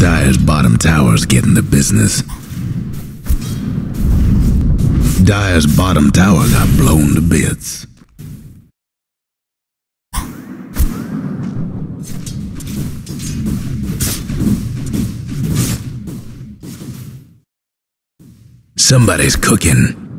Dyer's bottom tower's getting the business. Dyer's bottom tower got blown to bits. Somebody's cooking.